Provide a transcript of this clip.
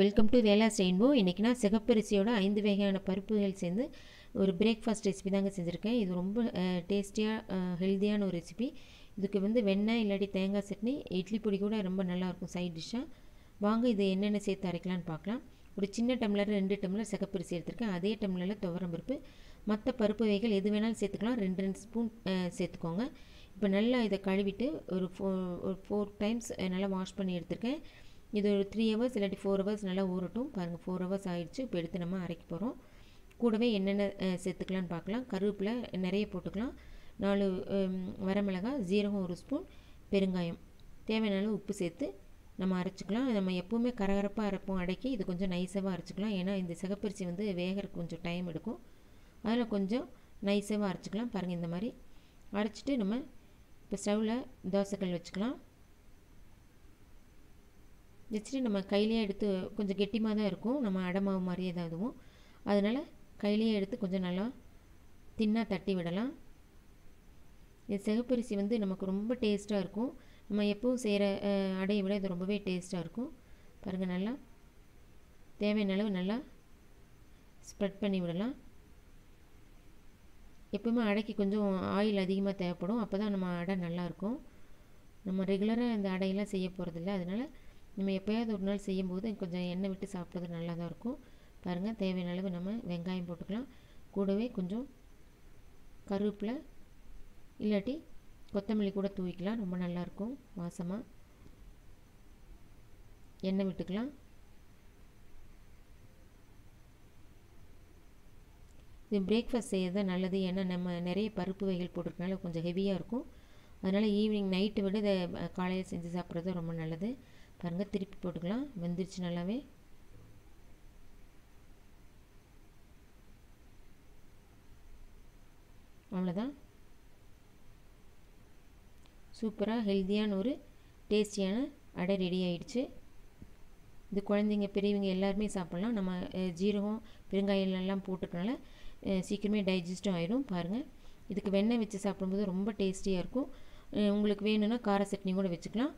Welcome to வேலாஸ் rainbow இன்றைக்கி நான் சிகப்பரிசியோட ஐந்து வகையான பருப்புகள் சேர்ந்து ஒரு பிரேக்ஃபாஸ்ட் ரெசிபி தாங்க செஞ்சுருக்கேன். இது ரொம்ப டேஸ்டியாக ஹெல்த்தியான ஒரு ரெசிபி இதுக்கு வந்து வெண்ணெய் இல்லாட்டி தேங்காய் சட்னி இட்லி பொடி கூட ரொம்ப நல்லாயிருக்கும் சைட் டிஷ்ஷாக வாங்க இது என்னென்ன சேர்த்து அரைக்கலான்னு பார்க்கலாம் ஒரு சின்ன டம்ளர் ரெண்டு டம்ளர் சிகப்பரிசி எடுத்திருக்கேன். அதே டம்ளரில் துவரம் பருப்பு. மற்ற பருப்பு வகைகள் எது வேணாலும் சேர்த்துக்கலாம். ரெண்டு ரெண்டு ஸ்பூன் சேர்த்துக்கோங்க. இப்போ நல்லா இதை கழுவிட்டு ஒரு ஃபோ ஒரு ஃபோர் டைம்ஸ் நல்லா வாஷ் பண்ணி எடுத்திருக்கேன். இது ஒரு த்ரீ ஹவர்ஸ் இல்லாட்டி ஃபோர் ஹவர்ஸ் நல்லா ஊறட்டும். பாருங்கள் ஃபோர் ஹவர்ஸ் ஆகிடுச்சு இப்போ எடுத்து நம்ம அரைக்க போகிறோம் கூடவே என்னென்ன சேர்த்துக்கலான்னு பார்க்கலாம். கருவேப்பிலை நிறைய போட்டுக்கலாம். நாலு வரமிளகாய் ஜீரகம் ஒரு ஸ்பூன் பெருங்காயம். தேவையான அளவு உப்பு சேர்த்து நம்ம அரைச்சிக்கலாம். நம்ம எப்போவுமே கரகரப்பாக அரைப்போம் அடைக்கி. இது கொஞ்சம் நைஸாக அரைச்சிக்கலாம். ஏன்னா இந்த சிகப்பரிசி வந்து வேகிறதுக்கு கொஞ்சம் டைம் எடுக்கும். அதில் கொஞ்சம் நைஸாக அரைச்சிக்கலாம். பாருங்கள் இந்த மாதிரி. அரைச்சிட்டு நம்ம இப்போ ஸ்டவ்வில் தோசைக்கல் வச்சுக்கலாம். ஜஸ்ட்டு நம்ம கையிலேயே எடுத்து கொஞ்சம் கெட்டிமாக தான் இருக்கும். நம்ம அடமாவு மாதிரியே தான் இதுவும் அதனால் கையிலேயே எடுத்து கொஞ்சம் நல்லா தின்னாக தட்டி விடலாம். இது சிகப்பரிசி வந்து நமக்கு ரொம்ப டேஸ்ட்டாக இருக்கும். நம்ம எப்பவும் செய்கிற அடையை விட இது ரொம்பவே டேஸ்ட்டாக இருக்கும். பாருங்கள் நல்லா தேவையான அளவு நல்லா ஸ்ப்ரெட் பண்ணி விடலாம். எப்பவுமே அடைக்கு கொஞ்சம் ஆயில் அதிகமாக தேவைப்படும். அப்போ தான் நம்ம அடை நல்லாயிருக்கும் நம்ம ரெகுலராக இந்த அடையெல்லாம் செய்ய போகிறதில்ல அதனால் நம்ம எப்போயாவது ஒரு நாள் செய்யும்போது கொஞ்சம் எண்ணெய் விட்டு சாப்பிட்றது நல்லா தான் இருக்கும். பாருங்கள் தேவையான அளவு நம்ம வெங்காயம் போட்டுக்கலாம். கூடவே கொஞ்சம் கருவேப்பிலை இல்லாட்டி கொத்தமல்லி கூட தூவிக்கலாம். ரொம்ப நல்லாயிருக்கும் வாசமாக எண்ணெய் விட்டுக்கலாம். இது பிரேக்ஃபாஸ்ட் செய்கிறது தான் நல்லது. ஏன்னா நம்ம நிறைய பருப்பு வகைகள் போட்டிருக்கனால கொஞ்சம் ஹெவியாக இருக்கும். அதனால் ஈவினிங் நைட்டு விட இதை காலையில் செஞ்சு சாப்பிட்றது ரொம்ப நல்லது. பாருங்கள் திருப்பி போட்டுக்கலாம். வெந்துருச்சு நல்லாவே. அவ்வளோதான் சூப்பராக ஹெல்த்தியான ஒரு டேஸ்டியான அடை ரெடி ஆயிடுச்சு. இது குழந்தைங்க பெரியவங்க எல்லாருமே சாப்பிட்லாம். நம்ம ஜீரகம் பெருங்காயம் எல்லாம் போட்டுக்கனால சீக்கிரமே டைஜஸ்டும் ஆகிடும் பாருங்கள் இதுக்கு வெண்ணெய் வச்சு சாப்பிடும்போது ரொம்ப டேஸ்டியாக இருக்கும். உங்களுக்கு வேணும்னா கார சட்னி கூட வச்சுக்கலாம்.